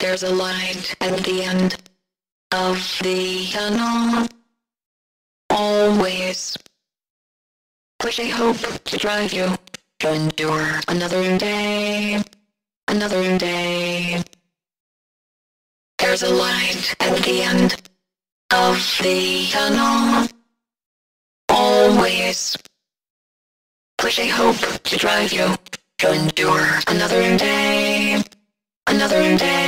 There's a light at the end of the tunnel. Always. Push a hope to drive you to endure another day, another day. There's a light at the end of the tunnel. Always. Push a hope to drive you to endure another day, another day.